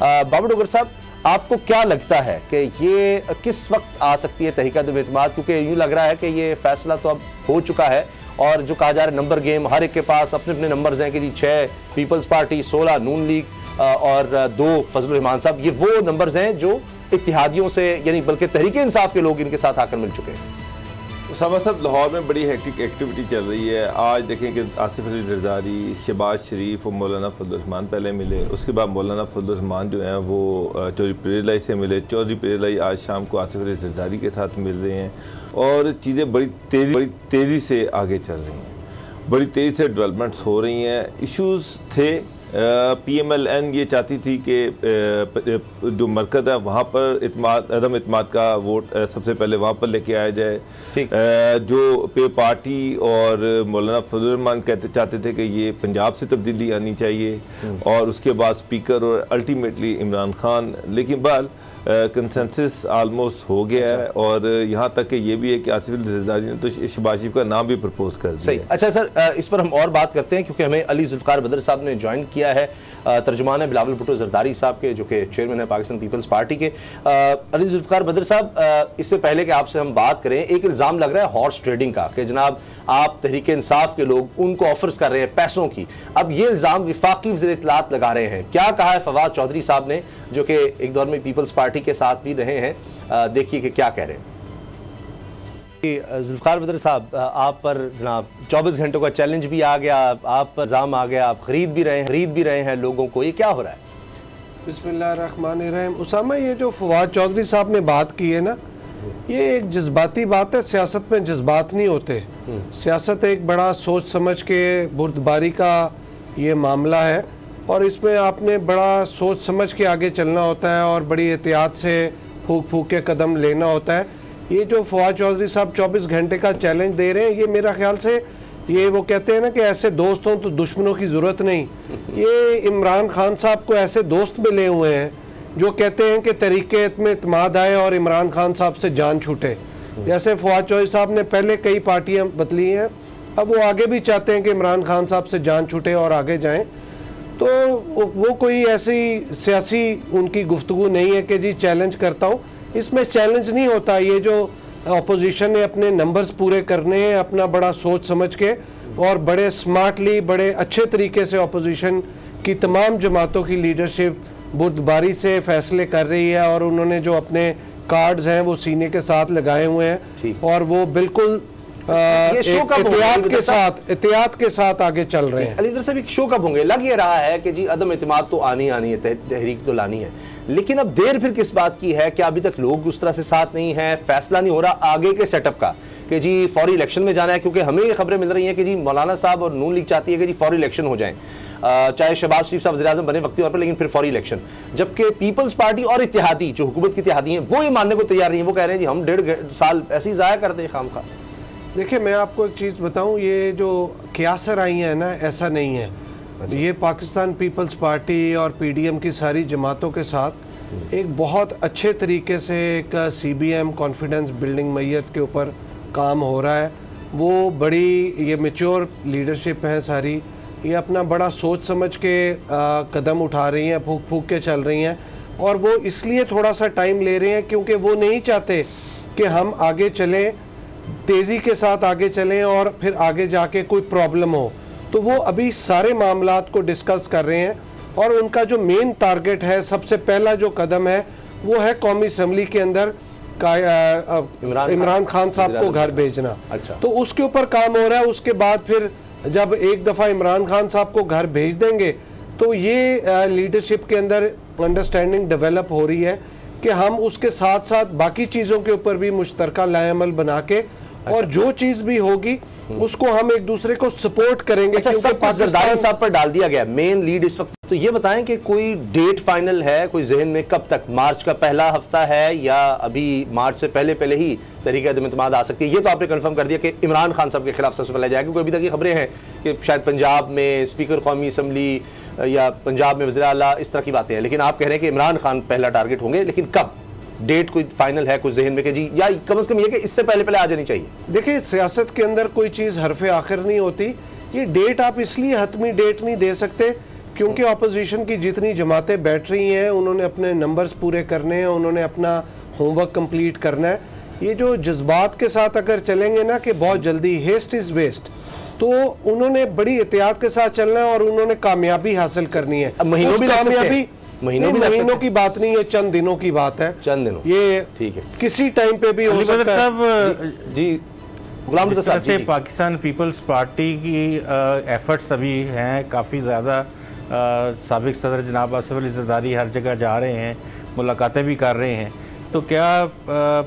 बाबू डोगर साहब, आपको क्या लगता है कि ये किस वक्त आ सकती है तहरीका अतमाद क्योंकि यूँ लग रहा है कि ये फैसला तो अब हो चुका है और जो कहा जा रहा है नंबर गेम, हर एक के पास अपने अपने नंबर्स हैं कि जी छः पीपल्स पार्टी, सोलह नून लीग और दो फजल रहमान साहब। ये वो नंबर्स हैं जो इतिहादियों से, यानी बल्कि तहरीक इंसाफ के लोग इनके साथ आकर मिल चुके हैं। समा साहब, लाहौर में बड़ी हैक्टिक एक्टिविटी चल रही है। आज देखें कि आसिफ अली जरदारी, शहबाज शरीफ और मौलाना फजलरहमान पहले मिले। उसके बाद मौलाना फजलरहमान जो हैं, वो चौधरी पीरलाई से मिले। चौधरी पीरलाई आज शाम को आसिफ अली जरदारी के साथ मिल रहे हैं और चीज़ें बड़ी तेज़ी बड़ी तेज़ी से आगे चल रही हैं। बड़ी तेज़ी से डेवलपमेंट्स हो रही हैं। इशूज़ थे पी एम एल एन ये चाहती थी कि जो मरकज़ है वहाँ पर इतमाद अदम इतमाद का वोट सबसे पहले वहाँ पर लेके आया जाए। जो पे पार्टी और मौलाना फजलरमान कहते चाहते थे कि ये पंजाब से तब्दीली आनी चाहिए। हम्म। और उसके बाद स्पीकर और अल्टीमेटली इमरान खान। लेकिन बाद कंसेंसस आलमोस्ट हो गया है अच्छा। और यहाँ तक कि ये भी है कि आसिफ जरदारी ने तो शबाशिफ का नाम भी प्रपोज कर दिया सही। अच्छा सर इस पर हम और बात करते हैं क्योंकि हमें अली जुल्फ़ार बदर साहब ने ज्वाइन किया है। तर्जुमान है बिलावल भुटो जरदारी साहब के जो कि चेयरमैन है पाकिस्तान पीपल्स पार्टी के। अली जुल्फ़ार बदर साहब इससे पहले कि आपसे हम बात करें एक इल्ज़ाम लग रहा है हॉर्स ट्रेडिंग का कि जनाब आप तहरीक इंसाफ के लोग उनको ऑफर्स कर रहे हैं पैसों की। अब ये इल्ज़ाम विफाकी वजी इतलात लगा रहे हैं। क्या कहा है फवाद चौधरी साहब ने? जो कि एक दौर में पीपल्स पार्टी के साथ भी रहे हैं देखिए कि क्या कह रहे हैं। जुल्फ़ार बदर साहब आप पर जनाब 24 घंटों का चैलेंज भी आ गया आप पर जाम आ गया आप ख़रीद भी रहे हैं खरीद भी रहे हैं लोगों को ये क्या हो रहा है? बिस्मिल्लाहिर्रहमानिर्रहीम। उसामा ये जो फवाद चौधरी साहब ने बात की है ना ये एक जज्बाती बात है सियासत में जज्बात नहीं होते। हम्म। सियासत एक बड़ा सोच समझ के बुरदबारी का ये मामला है। और इसमें आपने बड़ा सोच समझ के आगे चलना होता है और बड़ी एहतियात से फूक फूक के कदम लेना होता है। ये जो फवाद चौधरी साहब 24 घंटे का चैलेंज दे रहे हैं ये मेरा ख्याल से ये वो कहते हैं ना कि ऐसे दोस्त हों तो दुश्मनों की ज़रूरत नहीं। ये इमरान खान साहब को ऐसे दोस्त मिले हुए हैं जो कहते हैं कि तरीके में इतमाद आए और इमरान खान साहब से जान छूटे। जैसे फवाद चौधरी साहब ने पहले कई पार्टियाँ बदली हैं अब वो आगे भी चाहते हैं कि इमरान खान साहब से जान छूटे और आगे जाएँ। तो वो कोई ऐसी सियासी उनकी गुफ्तु नहीं है कि जी चैलेंज करता हूँ। इसमें चैलेंज नहीं होता ये जो अपोजिशन ने अपने नंबर्स पूरे करने हैं अपना बड़ा सोच समझ के और बड़े स्मार्टली बड़े अच्छे तरीके से अपोजिशन की तमाम जमातों की लीडरशिप बुर्दबारी से फैसले कर रही है और उन्होंने जो अपने कार्ड्स हैं वो सीने के साथ लगाए हुए हैं और वो बिल्कुल एहतियात के साथ एहतियात के साथ आगे चल रहे हैं। अली साहब शो कब होंगे? लग ये रहा है कि जी अदम एतमाद तो आनी आनी है तहरीक तो लानी है। लेकिन अब देर फिर किस बात की है? कि अभी तक लोग उस तरह से साथ नहीं है? फैसला नहीं हो रहा आगे के सेटअप का कि जी फौरी इलेक्शन में जाना है क्योंकि हमें ये खबरें मिल रही हैं कि जी मौलाना साहब और नून लीग चाहती है कि जी फौरी इलेक्शन हो जाए। चाहे शहबाज शरीफ साहब वजी बने वक्ती तौर पर लेकिन फिर फौरी इलेक्शन। जबकि पीपल्स पार्टी और इतिहादी जो हुकूमत की इतिहादी हैं वो ये मानने को तैयार नहीं है। वो कह रहे हैं जी हम डेढ़ साल ऐसे ही ज़ाया करते हैं खाम खा देखिए मैं आपको एक चीज़ बताऊँ ये जो क्यासर आई हैं ना ऐसा नहीं है। अच्छा। ये पाकिस्तान पीपल्स पार्टी और पीडीएम की सारी जमातों के साथ एक बहुत अच्छे तरीके से एक सीबीएम कॉन्फिडेंस बिल्डिंग मैयत के ऊपर काम हो रहा है। वो बड़ी ये मेच्योर लीडरशिप है सारी। ये अपना बड़ा सोच समझ के आ, कदम उठा रही हैं फूक फूक के चल रही हैं। और वो इसलिए थोड़ा सा टाइम ले रहे हैं क्योंकि वो नहीं चाहते कि हम आगे चलें। तेज़ी के साथ आगे चलें और फिर आगे जाके कोई प्रॉब्लम हो। तो वो अभी सारे मामला को डिस्कस कर रहे हैं और उनका जो मेन टारगेट है सबसे पहला जो कदम है वो है कौमी असम्बली के अंदर इमरान खान साहब को घर भेजना। अच्छा। तो उसके ऊपर काम हो रहा है उसके बाद फिर जब एक दफ़ा इमरान खान साहब को घर भेज देंगे तो ये लीडरशिप के अंदर अंडरस्टैंडिंग डेवलप हो रही है। कि हम उसके साथ साथ बाकी चीज़ों के ऊपर भी मुश्तरका लाएमल बना के और अच्छा। जो चीज़ भी होगी उसको हम एक दूसरे को सपोर्ट करेंगे अच्छा, सब जरदारी साहब पर डाल दिया गया मेन लीड इस वक्त तो ये बताएँ कि कोई डेट फाइनल है कोई जहन में कब तक? मार्च का पहला हफ़्ता है या अभी मार्च से पहले पहले ही तरीके अदमतमाद आ सकती है? ये तो आपने कंफर्म कर दिया कि इमरान खान साहब के खिलाफ सबसे पहले जाएगा क्योंकि अभी तक ये खबरें हैं कि शायद पंजाब में स्पीकर कौमी असम्बली या पंजाब में वजी अला इस तरह की बातें हैं। लेकिन आप कह रहे हैं कि इमरान खान पहला टारगेट होंगे, लेकिन कब? डेट कोई फाइनल है कुछ जहन में कि जी, या कम अज कम ये कि इससे पहले पहले आ जानी चाहिए। देखिए, सियासत के अंदर कोई चीज़ हरफ आखिर नहीं होती। ये डेट आप इसलिए हतमी डेट नहीं दे सकते, क्योंकि अपोजिशन की जितनी जमातें बैठ रही हैं, उन्होंने अपने नंबर्स पूरे करने हैं, उन्होंने अपना होमवर्क कंप्लीट करना है। ये जो जज्बात के साथ अगर चलेंगे ना कि बहुत जल्दी हेस्ट इज़ वेस्ट तो उन्होंने बड़ी एहतियात के साथ चलना है और उन्होंने कामयाबी हासिल करनी है। महीनों भी कामयाबी महीनों भी महीनों की बात नहीं है चंद दिनों की बात है। चंद दिनों। ये ठीक है। किसी टाइम पे भी हो सकता है। जी गुलाम से पाकिस्तान पीपल्स पार्टी की एफर्ट्स अभी हैं काफ़ी ज़्यादा सबक सदर जनाब असफ अली जरदारी हर जगह जा रहे हैं मुलाकातें भी कर रहे हैं। तो क्या आ,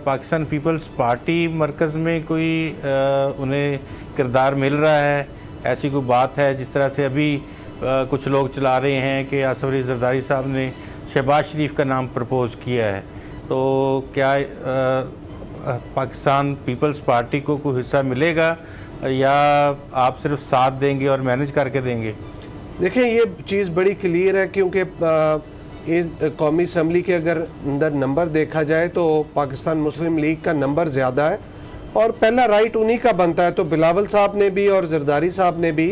पाकिस्तान पीपल्स पार्टी मरकज़ में कोई आ, उन्हें किरदार मिल रहा है ऐसी कोई बात है जिस तरह से अभी आ, कुछ लोग चला रहे हैं कि आसफ अली जरदारी साहब ने शहबाज शरीफ का नाम प्रपोज़ किया है। तो क्या पाकिस्तान पीपल्स पार्टी को कोई हिस्सा मिलेगा या आप सिर्फ़ साथ देंगे और मैनेज करके देंगे? देखें ये चीज़ बड़ी क्लियर है क्योंकि कौमी असम्बली के अगर अंदर नंबर देखा जाए तो पाकिस्तान मुस्लिम लीग का नंबर ज़्यादा है। और पहला राइट उन्हीं का बनता है। तो बिलावल साहब ने भी और जरदारी साहब ने भी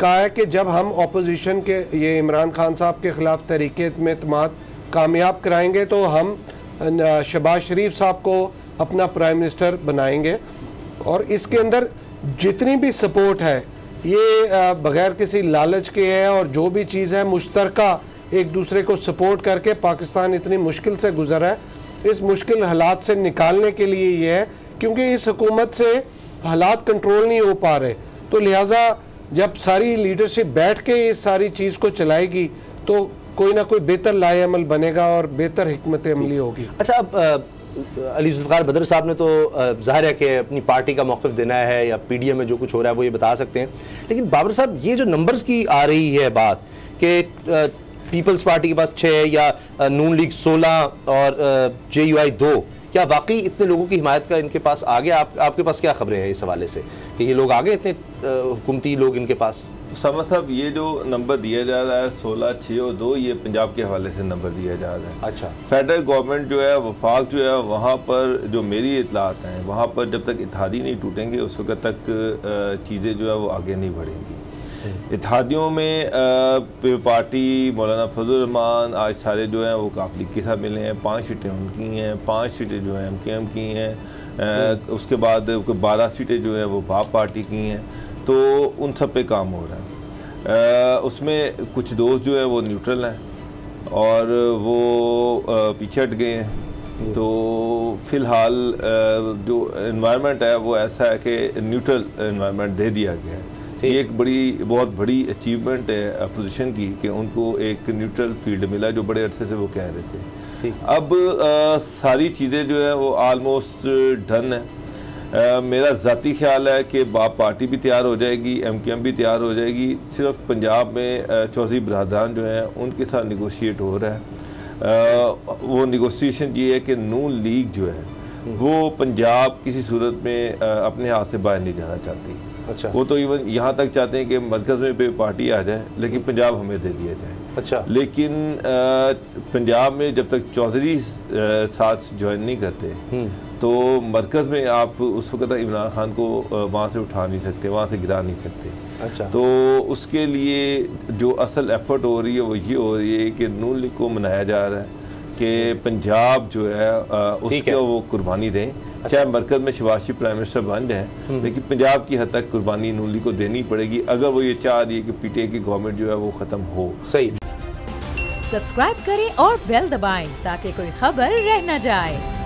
कहा है कि जब हम अपोजिशन के, ये इमरान खान साहब के ख़िलाफ़ तरीके में अतमाद कामयाब कराएँगे तो हम शबाज शरीफ साहब को अपना प्राइम मिनिस्टर बनाएँगे। और इसके अंदर जितनी भी सपोर्ट है, ये बगैर किसी लालच के है और जो भी चीज़ है मुश्तर एक दूसरे को सपोर्ट करके पाकिस्तान इतनी मुश्किल से गुजरा है। इस मुश्किल हालात से निकालने के लिए ये है क्योंकि इस हुकूमत से हालात कंट्रोल नहीं हो पा रहे। तो लिहाजा जब सारी लीडरशिप बैठ के इस सारी चीज़ को चलाएगी तो कोई ना कोई बेहतर लाए अमल बनेगा और बेहतर हमत अमली होगी। अच्छा अब अली जुल्फ़ार बदर साहब ने तो ज़ाहिर है कि अपनी पार्टी का मौक़ देना है या पी डी एम में जो कुछ हो रहा है वो ये बता सकते हैं। लेकिन बाबर साहब ये जो नंबर्स की आ रही है बात कि पीपल्स पार्टी के पास छः या नून लीग सोलह और जे यू आई दो क्या वाकई इतने लोगों की हिमायत का इनके पास आ गया आप, आपके पास क्या खबरें हैं इस हवाले से कि ये लोग आ गए इतने हुकूमती लोग इनके पास? समझ साहब ये जो नंबर दिया जा रहा है सोलह छः और दो ये पंजाब के हवाले से नंबर दिया जा रहा है। अच्छा। फेडरल गवर्नमेंट जो है वफाक जो है वहाँ पर जो मेरी इतलात हैं वहाँ पर जब तक इतिहादी नहीं टूटेंगे उस वक्त तक चीज़ें जो है वो आगे नहीं बढ़ेंगी। इतिहादियों में पे पार्टी मौलाना फजलरहमान आज सारे जो हैं वो काफ़ी के साथ मिले हैं। पाँच सीटें उनकी हैं पाँच सीटें जो हैं एम के एम की हैं हम्म। उसके बाद बारह सीटें जो हैं वो बाप पार्टी की हैं। तो उन सब पे काम हो रहा है। उसमें कुछ दोस्त जो है वो न्यूट्रल हैं और वो पीछे हट गए हैं। तो फ़िलहाल जो इन्वायरमेंट है वो ऐसा है कि न्यूट्रल इन्वायरमेंट दे दिया गया है। ये एक बड़ी बहुत बड़ी अचीवमेंट है अपोजिशन की कि उनको एक न्यूट्रल फ़ील्ड मिला जो बड़े अरसे से वो कह रहे थे। अब आ, सारी चीज़ें जो है वो आलमोस्ट डन है। मेरा ज़ाती ख्याल है कि बाप पार्टी भी तैयार हो जाएगी एम के एम भी तैयार हो जाएगी। सिर्फ़ पंजाब में चौधरी बरदरान जो हैं उनके साथ निगोशिएट हो रहा है। वो निगोशिएशन ये है कि नून लीग जो है वो पंजाब किसी सूरत में अपने हाथ से बाहर नहीं जाना चाहती। अच्छा। वो तो इवन यहाँ तक चाहते हैं कि मरकज़ में पार्टी आ जाए लेकिन पंजाब हमें दे दिया जाए। अच्छा। लेकिन पंजाब में जब तक चौधरी साथ ज्वाइन नहीं करते हम्म। तो मरकज़ में आप उस वक्त इमरान खान को वहाँ से उठा नहीं सकते वहाँ से गिरा नहीं सकते। अच्छा। तो उसके लिए जो असल एफर्ट हो रही है वो ये हो रही है कि नून लीग को मनाया जा रहा है। कि पंजाब जो है उसको वो कुर्बानी दें। अच्छा। चाहे मरकज में शिवाशी प्राइम मिनिस्टर बन जाए हम्म। लेकिन पंजाब की हद तक कुर्बानी नूली को देनी पड़ेगी। अगर वो ये चाह रही है कि पीटीए की गवर्नमेंट जो है वो खत्म हो। सही। सब्सक्राइब करें और बेल दबाएँ ताकि कोई खबर रह न जाए।